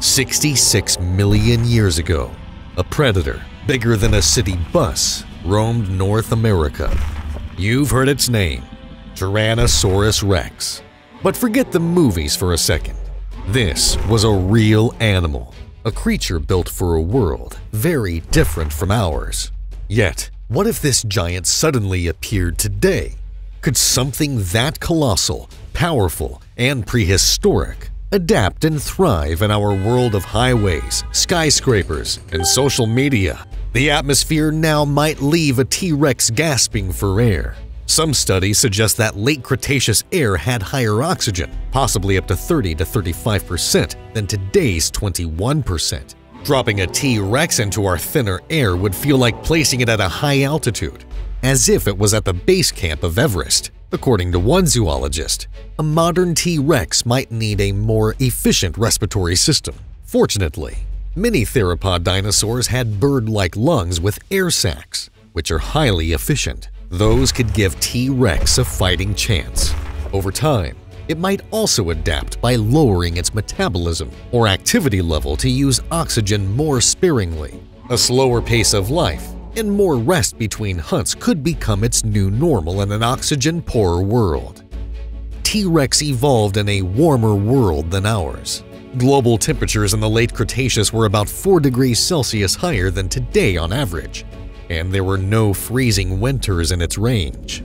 66 million years ago, a predator bigger than a city bus roamed North America. You've heard its name, Tyrannosaurus rex. But forget the movies for a second. This was a real animal, a creature built for a world very different from ours. Yet, what if this giant suddenly appeared today? Could something that colossal, powerful, and prehistoric adapt and thrive in our world of highways, skyscrapers, and social media? The atmosphere now might leave a T-Rex gasping for air. Some studies suggest that late Cretaceous air had higher oxygen, possibly up to 30 to 35% than today's 21%. Dropping a T-Rex into our thinner air would feel like placing it at a high altitude, as if it was at the base camp of Everest. According to one zoologist, a modern T-Rex might need a more efficient respiratory system. Fortunately, many theropod dinosaurs had bird-like lungs with air sacs, which are highly efficient. Those could give T-Rex a fighting chance. Over time, it might also adapt by lowering its metabolism or activity level to use oxygen more sparingly. A slower pace of life and more rest between hunts could become its new normal in an oxygen-poor world. T-Rex evolved in a warmer world than ours. Global temperatures in the late Cretaceous were about 4 degrees Celsius higher than today on average, and there were no freezing winters in its range.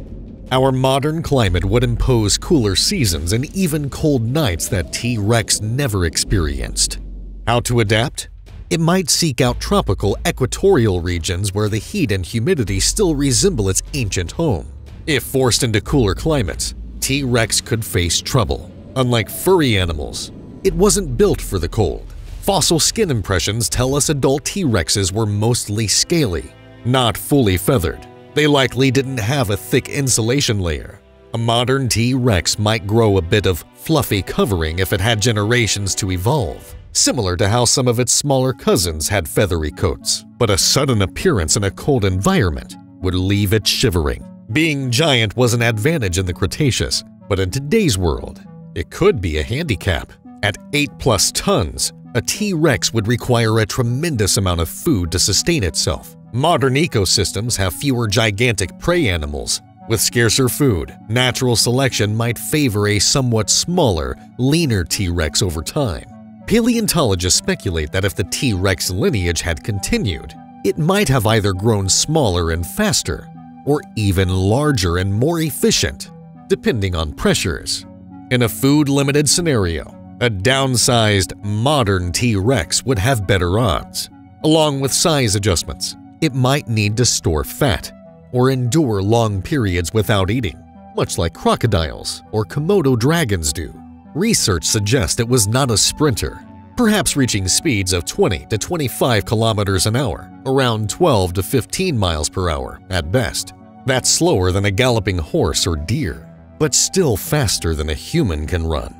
Our modern climate would impose cooler seasons and even cold nights that T-Rex never experienced. How to adapt? It might seek out tropical equatorial regions where the heat and humidity still resemble its ancient home. If forced into cooler climates, T-Rex could face trouble. Unlike furry animals, it wasn't built for the cold. Fossil skin impressions tell us adult T-Rexes were mostly scaly, not fully feathered. They likely didn't have a thick insulation layer. A modern T-Rex might grow a bit of fluffy covering if it had generations to evolve, similar to how some of its smaller cousins had feathery coats. But a sudden appearance in a cold environment would leave it shivering. Being giant was an advantage in the Cretaceous, but in today's world, it could be a handicap. At 8 plus tons, a T-Rex would require a tremendous amount of food to sustain itself. Modern ecosystems have fewer gigantic prey animals. With scarcer food, natural selection might favor a somewhat smaller, leaner T-Rex over time. Paleontologists speculate that if the T-Rex lineage had continued, it might have either grown smaller and faster, or even larger and more efficient, depending on pressures. In a food-limited scenario, a downsized, modern T-Rex would have better odds. Along with size adjustments, it might need to store fat or endure long periods without eating, much like crocodiles or Komodo dragons do. Research suggests it was not a sprinter, perhaps reaching speeds of 20 to 25 kilometers an hour, around 12 to 15 miles per hour at best. That's slower than a galloping horse or deer, but still faster than a human can run.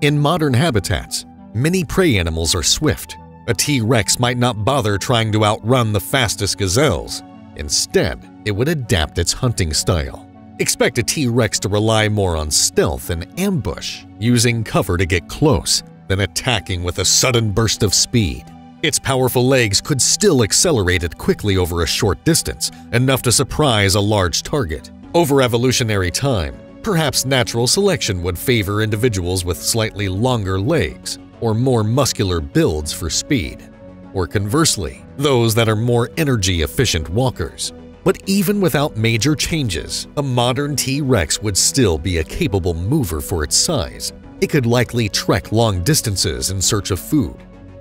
In modern habitats, many prey animals are swift a T-Rex might not bother trying to outrun the fastest gazelles. Instead, it would adapt its hunting style. Expect a T-Rex to rely more on stealth and ambush, using cover to get close, than attacking with a sudden burst of speed. Its powerful legs could still accelerate it quickly over a short distance, enough to surprise a large target. Over evolutionary time, perhaps natural selection would favor individuals with slightly longer legs, or more muscular builds for speed, or conversely, those that are more energy-efficient walkers. But even without major changes, a modern T-Rex would still be a capable mover for its size. It could likely trek long distances in search of food,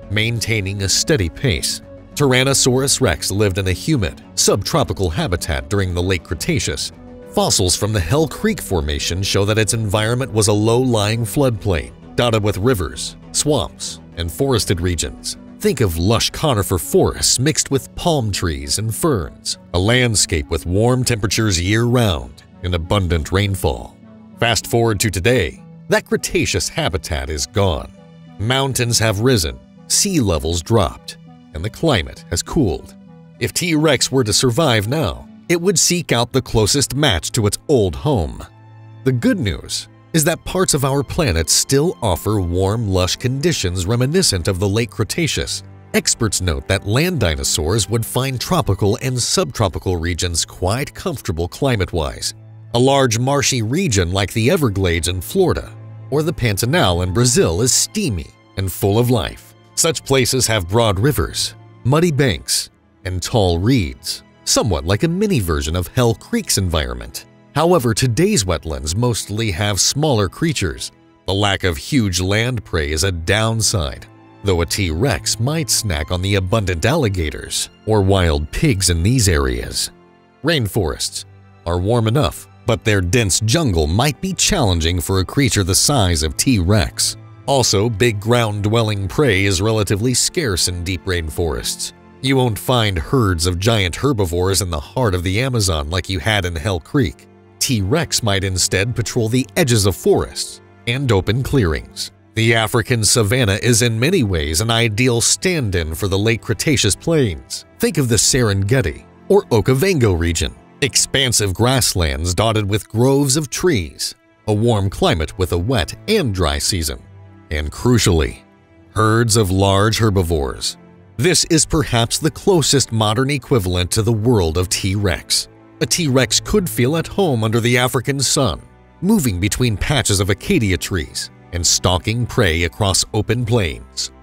maintaining a steady pace. Tyrannosaurus rex lived in a humid, subtropical habitat during the late Cretaceous. Fossils from the Hell Creek Formation show that its environment was a low-lying floodplain, dotted with rivers, swamps, and forested regions. Think of lush conifer forests mixed with palm trees and ferns, a landscape with warm temperatures year-round and abundant rainfall. Fast forward to today, that Cretaceous habitat is gone. Mountains have risen, sea levels dropped, and the climate has cooled. If T-Rex were to survive now, it would seek out the closest match to its old home. The good news is that parts of our planet still offer warm, lush conditions reminiscent of the late Cretaceous. Experts note that land dinosaurs would find tropical and subtropical regions quite comfortable climate-wise. A large marshy region like the Everglades in Florida or the Pantanal in Brazil is steamy and full of life. Such places have broad rivers, muddy banks, and tall reeds, somewhat like a mini version of Hell Creek's environment. However, today's wetlands mostly have smaller creatures. The lack of huge land prey is a downside, though a T-Rex might snack on the abundant alligators or wild pigs in these areas. Rainforests are warm enough, but their dense jungle might be challenging for a creature the size of T-Rex. Also, big ground-dwelling prey is relatively scarce in deep rainforests. You won't find herds of giant herbivores in the heart of the Amazon like you had in Hell Creek. T-Rex might instead patrol the edges of forests and open clearings. The African savanna is in many ways an ideal stand-in for the late Cretaceous plains. Think of the Serengeti or Okavango region, expansive grasslands dotted with groves of trees, a warm climate with a wet and dry season, and crucially, herds of large herbivores. This is perhaps the closest modern equivalent to the world of T-Rex. A T-Rex could feel at home under the African sun, moving between patches of acacia trees and stalking prey across open plains.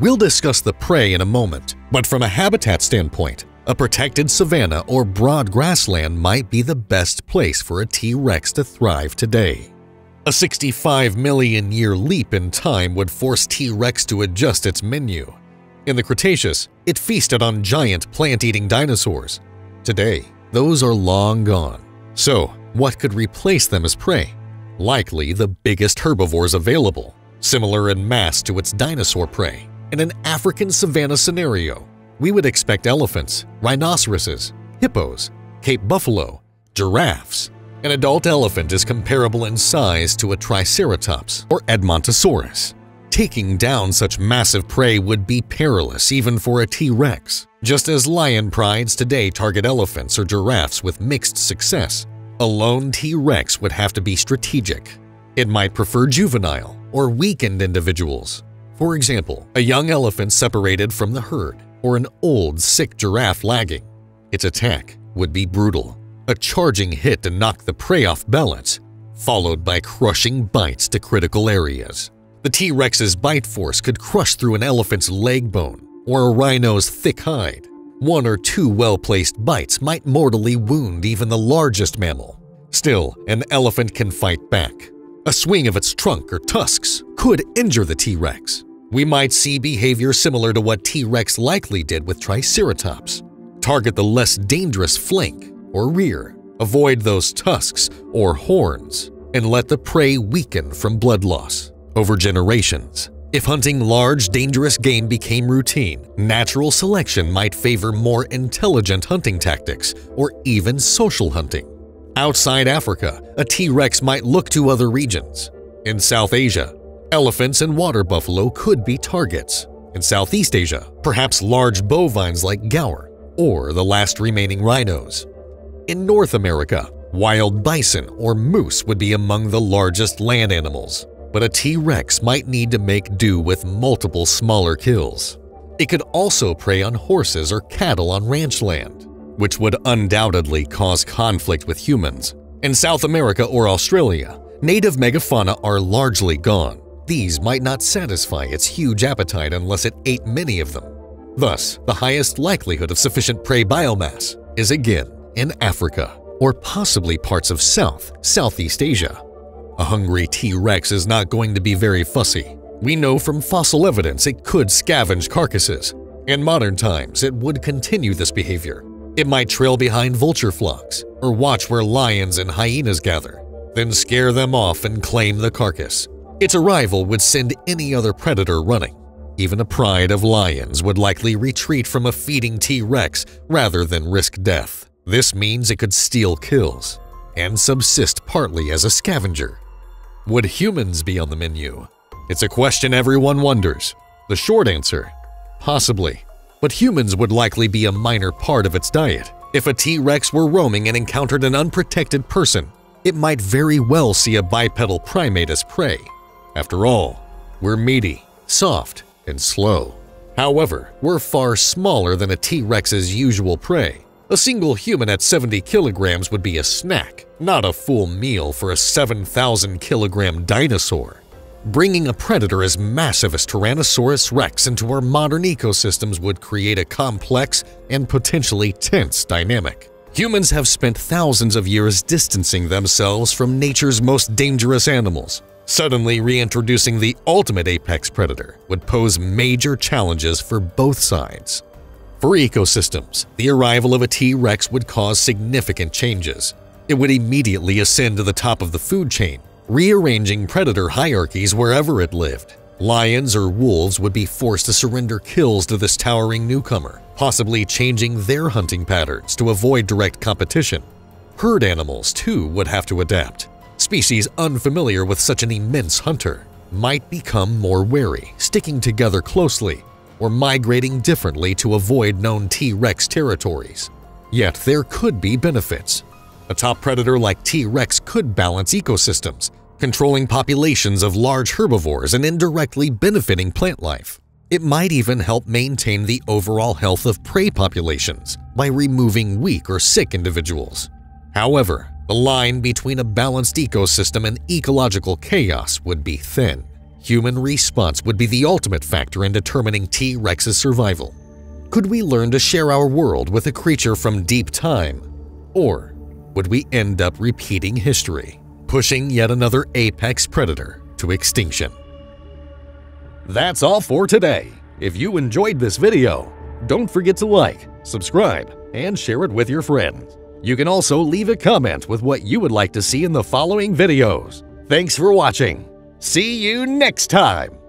We'll discuss the prey in a moment, but from a habitat standpoint, a protected savanna or broad grassland might be the best place for a T-Rex to thrive today. A 65 million year leap in time would force T-Rex to adjust its menu. In the Cretaceous, it feasted on giant plant-eating dinosaurs. Today, those are long gone. So, what could replace them as prey? Likely the biggest herbivores available, similar in mass to its dinosaur prey. In an African savanna scenario, we would expect elephants, rhinoceroses, hippos, Cape buffalo, giraffes. An adult elephant is comparable in size to a Triceratops or Edmontosaurus. Taking down such massive prey would be perilous even for a T-Rex. Just as lion prides today target elephants or giraffes with mixed success, a lone T-Rex would have to be strategic. It might prefer juvenile or weakened individuals. For example, a young elephant separated from the herd or an old, sick giraffe lagging. Its attack would be brutal, a charging hit to knock the prey off balance, followed by crushing bites to critical areas. The T-Rex's bite force could crush through an elephant's leg bone or a rhino's thick hide. One or two well-placed bites might mortally wound even the largest mammal. Still, an elephant can fight back. A swing of its trunk or tusks could injure the T-Rex, we might see behavior similar to what T-Rex likely did with Triceratops. Target the less dangerous flank or rear, avoid those tusks or horns, and let the prey weaken from blood loss. Over generations, if hunting large, dangerous game became routine, natural selection might favor more intelligent hunting tactics or even social hunting. Outside Africa, a T-Rex might look to other regions. In South Asia, Elephants and water buffalo could be targets. In Southeast Asia, perhaps large bovines like gaur or the last remaining rhinos. In North America, wild bison or moose would be among the largest land animals, but a T-Rex might need to make do with multiple smaller kills. It could also prey on horses or cattle on ranch land, which would undoubtedly cause conflict with humans. In South America or Australia, native megafauna are largely gone, these might not satisfy its huge appetite unless it ate many of them. Thus, the highest likelihood of sufficient prey biomass is again in Africa or possibly parts of South, Southeast Asia. A hungry T-Rex is not going to be very fussy. We know from fossil evidence it could scavenge carcasses. In modern times, it would continue this behavior. It might trail behind vulture flocks or watch where lions and hyenas gather, then scare them off and claim the carcass. Its arrival would send any other predator running. Even a pride of lions would likely retreat from a feeding T-Rex rather than risk death. This means it could steal kills and subsist partly as a scavenger. Would humans be on the menu? It's a question everyone wonders. The short answer? Possibly. But humans would likely be a minor part of its diet. If a T-Rex were roaming and encountered an unprotected person, it might very well see a bipedal primate as prey. After all, we're meaty, soft, and slow. However, we're far smaller than a T-Rex's usual prey. A single human at 70 kilograms would be a snack, not a full meal for a 7,000 kilogram dinosaur. Bringing a predator as massive as Tyrannosaurus rex into our modern ecosystems would create a complex and potentially tense dynamic. Humans have spent thousands of years distancing themselves from nature's most dangerous animals. Suddenly reintroducing the ultimate apex predator would pose major challenges for both sides. For ecosystems, the arrival of a T-Rex would cause significant changes. It would immediately ascend to the top of the food chain, rearranging predator hierarchies wherever it lived. Lions or wolves would be forced to surrender kills to this towering newcomer, possibly changing their hunting patterns to avoid direct competition. Herd animals, too, would have to adapt. Species unfamiliar with such an immense hunter might become more wary, sticking together closely, or migrating differently to avoid known T-Rex territories. Yet there could be benefits. A top predator like T-Rex could balance ecosystems, controlling populations of large herbivores and indirectly benefiting plant life. It might even help maintain the overall health of prey populations by removing weak or sick individuals. However, the line between a balanced ecosystem and ecological chaos would be thin. Human response would be the ultimate factor in determining T-Rex's survival. Could we learn to share our world with a creature from deep time? Or would we end up repeating history, pushing yet another apex predator to extinction? That's all for today. If you enjoyed this video, don't forget to like, subscribe, and share it with your friends. You can also leave a comment with what you would like to see in the following videos. Thanks for watching. See you next time!